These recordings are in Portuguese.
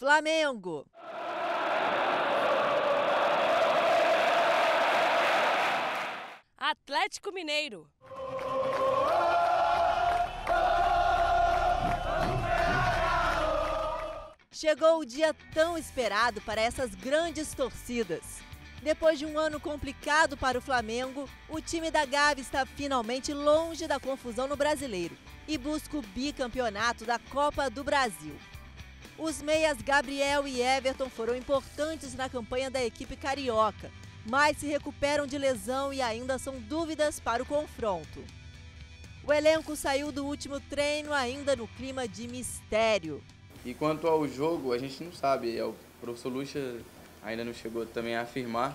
Flamengo. Atlético Mineiro. Chegou o dia tão esperado para essas grandes torcidas. Depois de um ano complicado para o Flamengo, o time da Gávea está finalmente longe da confusão no brasileiro e busca o bicampeonato da Copa do Brasil. Os meias Gabriel e Everton foram importantes na campanha da equipe carioca, mas se recuperam de lesão e ainda são dúvidas para o confronto. O elenco saiu do último treino ainda no clima de mistério. E quanto ao jogo, a gente não sabe. É o professor Lucha ainda não chegou também a afirmar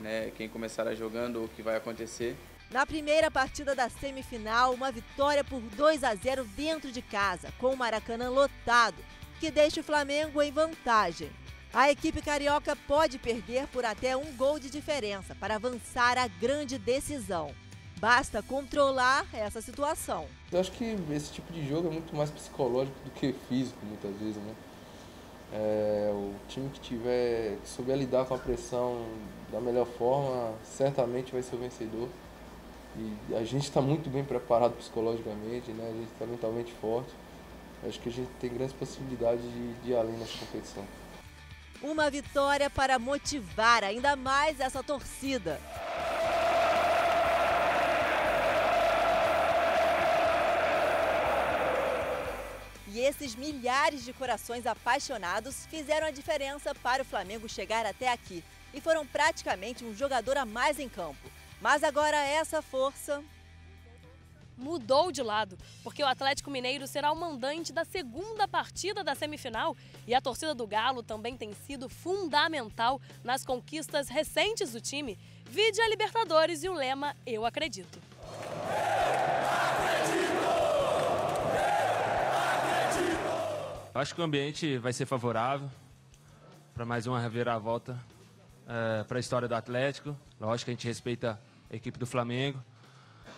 né, quem começará jogando ou o que vai acontecer. Na primeira partida da semifinal, uma vitória por 2 a 0 dentro de casa, com o Maracanã lotado, que deixa o Flamengo em vantagem. A equipe carioca pode perder por até um gol de diferença para avançar à grande decisão. Basta controlar essa situação. Eu acho que esse tipo de jogo é muito mais psicológico do que físico, muitas vezes, né? É, o time que tiver que souber lidar com a pressão da melhor forma, certamente vai ser o vencedor. E a gente está muito bem preparado psicologicamente, né? a gente está mentalmente forte. Acho que a gente tem grandes possibilidades de, de ir além nessa competição. Uma vitória para motivar ainda mais essa torcida. E esses milhares de corações apaixonados fizeram a diferença para o Flamengo chegar até aqui e foram praticamente um jogador a mais em campo. Mas agora essa força mudou de lado, porque o Atlético Mineiro será o mandante da segunda partida da semifinal e a torcida do Galo também tem sido fundamental nas conquistas recentes do time. Vide a Libertadores e o lema Eu Acredito. Acho que o ambiente vai ser favorável para mais uma reviravolta é, para a história do Atlético. Lógico que a gente respeita a equipe do Flamengo,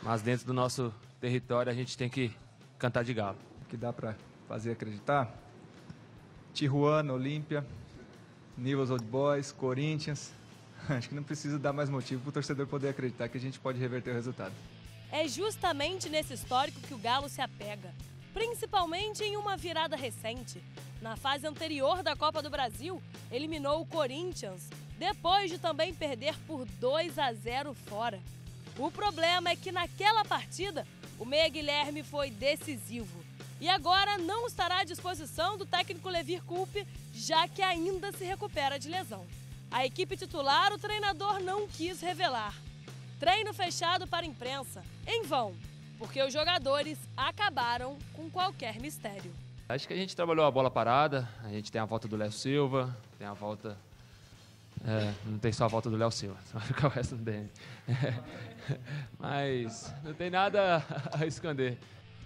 mas dentro do nosso território a gente tem que cantar de galo. O que dá para fazer acreditar? Tijuana, Olímpia, Nivels Old Boys, Corinthians. Acho que não precisa dar mais motivo para o torcedor poder acreditar que a gente pode reverter o resultado. É justamente nesse histórico que o Galo se apega principalmente em uma virada recente. Na fase anterior da Copa do Brasil, eliminou o Corinthians, depois de também perder por 2 a 0 fora. O problema é que naquela partida, o Meia Guilherme foi decisivo. E agora não estará à disposição do técnico Levir Coupe, já que ainda se recupera de lesão. A equipe titular o treinador não quis revelar. Treino fechado para a imprensa, em vão porque os jogadores acabaram com qualquer mistério. Acho que a gente trabalhou a bola parada, a gente tem a volta do Léo Silva, tem a volta. É, não tem só a volta do Léo Silva, só fica o resto dele. Mas não tem nada a esconder.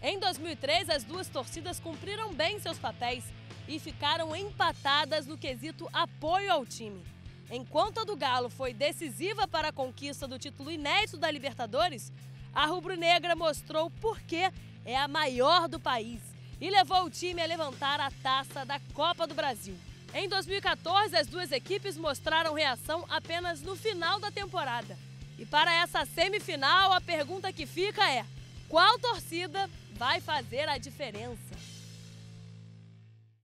Em 2003, as duas torcidas cumpriram bem seus papéis e ficaram empatadas no quesito apoio ao time. Enquanto a do Galo foi decisiva para a conquista do título inédito da Libertadores, a rubro-negra mostrou por que é a maior do país e levou o time a levantar a taça da Copa do Brasil. Em 2014, as duas equipes mostraram reação apenas no final da temporada. E para essa semifinal, a pergunta que fica é: qual torcida vai fazer a diferença?